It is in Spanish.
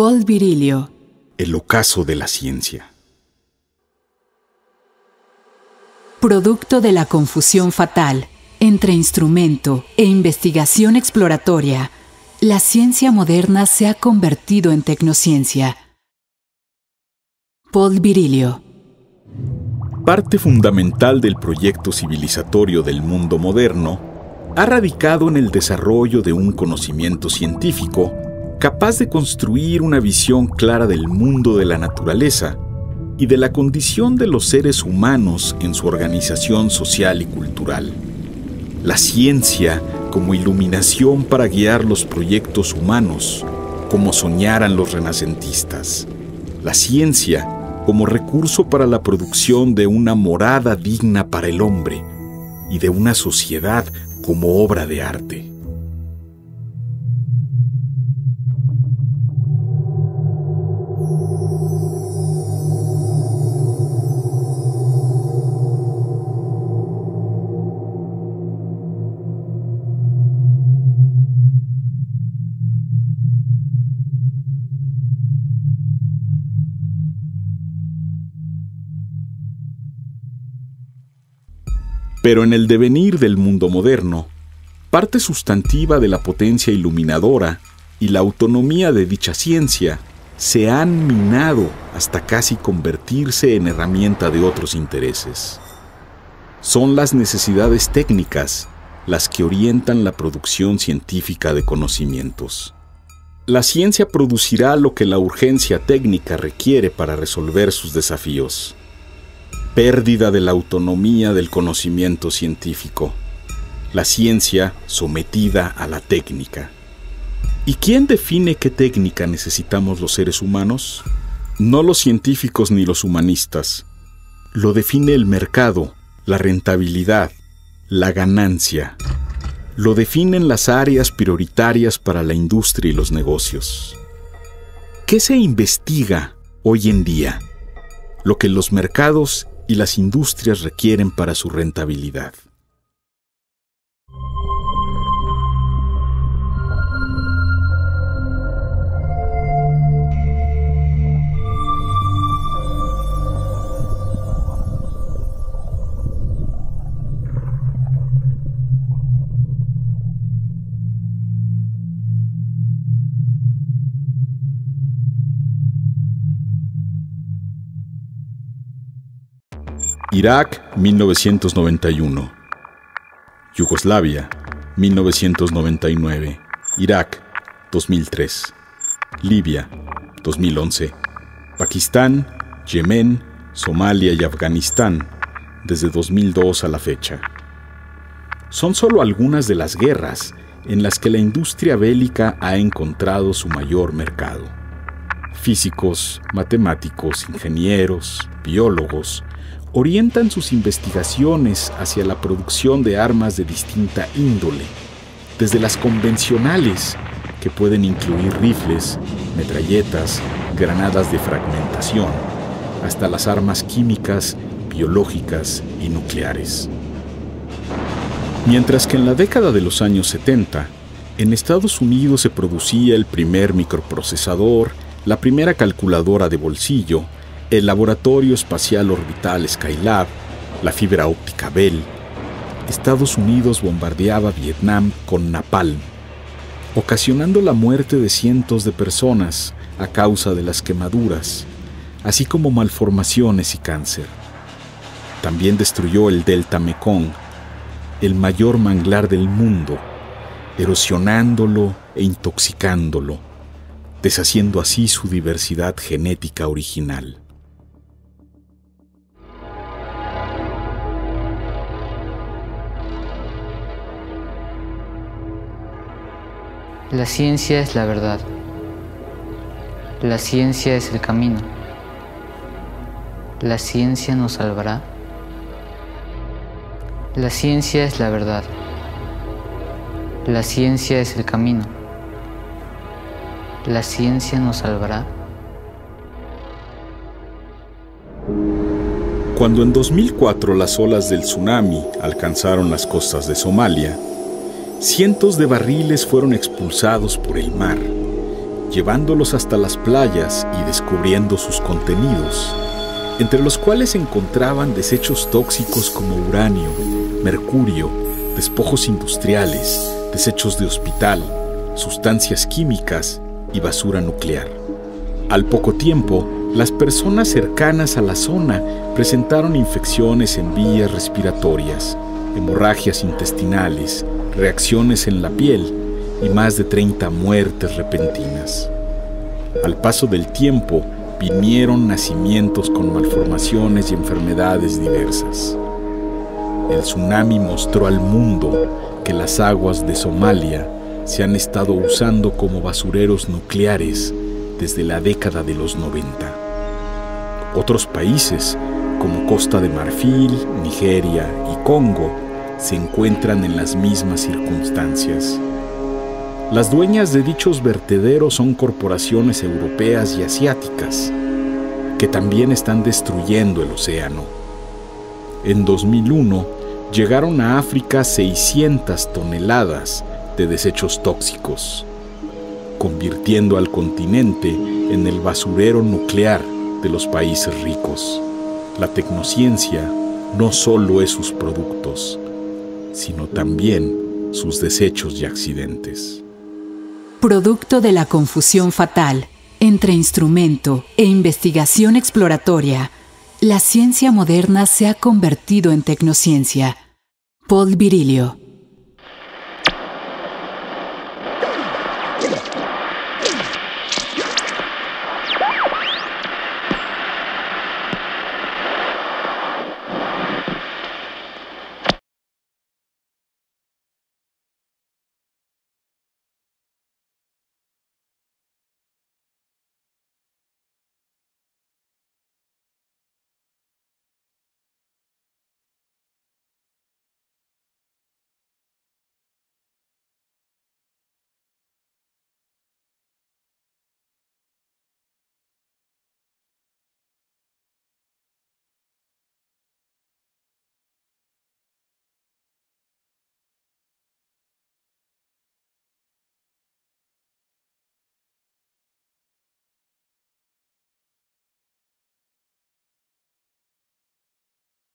Paul Virilio. El ocaso de la ciencia. Producto de la confusión fatal entre instrumento e investigación exploratoria, la ciencia moderna se ha convertido en tecnociencia. Paul Virilio. Parte fundamental del proyecto civilizatorio del mundo moderno ha radicado en el desarrollo de un conocimiento científico capaz de construir una visión clara del mundo de la naturaleza y de la condición de los seres humanos en su organización social y cultural. La ciencia como iluminación para guiar los proyectos humanos, como soñaran los renacentistas. La ciencia como recurso para la producción de una morada digna para el hombre y de una sociedad como obra de arte. Pero en el devenir del mundo moderno, parte sustantiva de la potencia iluminadora y la autonomía de dicha ciencia se han minado hasta casi convertirse en herramienta de otros intereses. Son las necesidades técnicas las que orientan la producción científica de conocimientos. La ciencia producirá lo que la urgencia técnica requiere para resolver sus desafíos pérdida de la autonomía del conocimiento científico, la ciencia sometida a la técnica. ¿Y quién define qué técnica necesitamos los seres humanos? No los científicos ni los humanistas. Lo define el mercado, la rentabilidad, la ganancia. Lo definen las áreas prioritarias para la industria y los negocios. ¿Qué se investiga hoy en día? Lo que los mercados y las industrias requieren para su rentabilidad. Irak, 1991. Yugoslavia, 1999. Irak, 2003. Libia, 2011. Pakistán, Yemen, Somalia y Afganistán, desde 2002 a la fecha. Son solo algunas de las guerras en las que la industria bélica ha encontrado su mayor mercado. Físicos, matemáticos, ingenieros, biólogos, orientan sus investigaciones hacia la producción de armas de distinta índole, desde las convencionales, que pueden incluir rifles, metralletas, granadas de fragmentación, hasta las armas químicas, biológicas y nucleares. Mientras que en la década de los años 70, en Estados Unidos se producía el primer microprocesador, la primera calculadora de bolsillo, el Laboratorio Espacial Orbital Skylab, la fibra óptica Bell, Estados Unidos bombardeaba Vietnam con napalm, ocasionando la muerte de cientos de personas a causa de las quemaduras, así como malformaciones y cáncer. También destruyó el delta Mekong, el mayor manglar del mundo, erosionándolo e intoxicándolo, deshaciendo así su diversidad genética original. La ciencia es la verdad. La ciencia es el camino. La ciencia nos salvará. La ciencia es la verdad. La ciencia es el camino. La ciencia nos salvará. Cuando en 2004 las olas del tsunami alcanzaron las costas de Somalia, cientos de barriles fueron expulsados por el mar llevándolos hasta las playas y descubriendo sus contenidos, entre los cuales se encontraban desechos tóxicos como uranio, mercurio, despojos industriales, desechos de hospital, sustancias químicas y basura nuclear. Al poco tiempo, las personas cercanas a la zona presentaron infecciones en vías respiratorias, hemorragias intestinales, reacciones en la piel y más de 30 muertes repentinas. Al paso del tiempo, vinieron nacimientos con malformaciones y enfermedades diversas. El tsunami mostró al mundo que las aguas de Somalia se han estado usando como basureros nucleares desde la década de los 90. Otros países, como Costa de Marfil, Nigeria y Congo, se encuentran en las mismas circunstancias. Las dueñas de dichos vertederos son corporaciones europeas y asiáticas, que también están destruyendo el océano. En 2001 llegaron a África 600 toneladas de desechos tóxicos, convirtiendo al continente en el basurero nuclear de los países ricos. La tecnociencia no solo es sus productos, sino también sus desechos y accidentes producto de la confusión fatal entre instrumento e investigación exploratoria, la ciencia moderna se ha convertido en tecnociencia. Paul Virilio